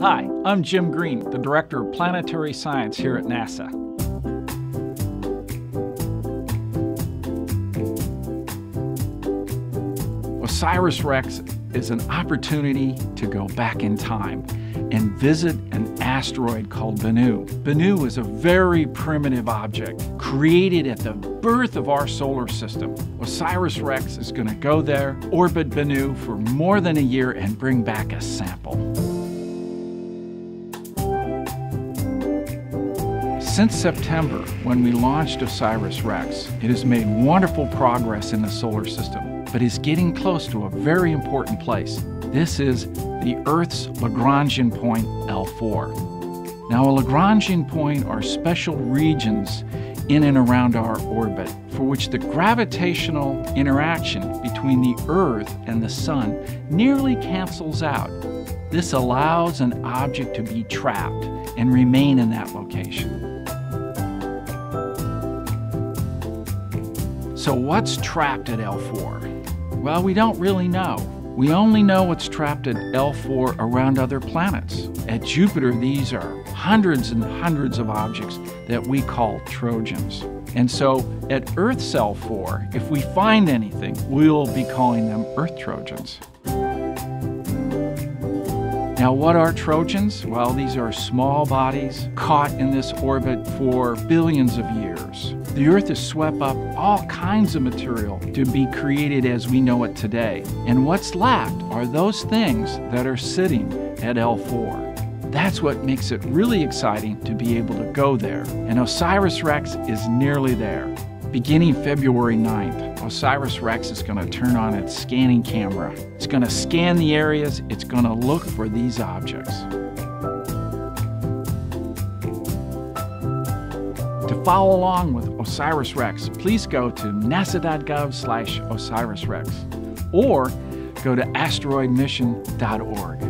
Hi, I'm Jim Green, the Director of Planetary Science here at NASA. OSIRIS-REx is an opportunity to go back in time and visit an asteroid called Bennu. Bennu is a very primitive object created at the birth of our solar system. OSIRIS-REx is going to go there, orbit Bennu for more than a year, and bring back a sample. Since September, when we launched OSIRIS-REx, it has made wonderful progress in the solar system, but is getting close to a very important place. This is the Earth's Lagrangian point L4. Now, a Lagrangian point are special regions in and around our orbit for which the gravitational interaction between the Earth and the Sun nearly cancels out. This allows an object to be trapped and remain in that location. So what's trapped at L4? Well, we don't really know. We only know what's trapped at L4 around other planets. At Jupiter, these are hundreds and hundreds of objects that we call Trojans. And so at Earth's L4, if we find anything, we'll be calling them Earth Trojans. Now, what are Trojans? Well, these are small bodies caught in this orbit for billions of years. The Earth has swept up all kinds of material to be created as we know it today. And what's left are those things that are sitting at L4. That's what makes it really exciting to be able to go there. And OSIRIS-REx is nearly there. Beginning February 9th, OSIRIS-REx is going to turn on its scanning camera. It's going to scan the areas, it's going to look for these objects. Follow along with OSIRIS-REx, please go to nasa.gov slash OSIRIS-REx or go to asteroidmission.org.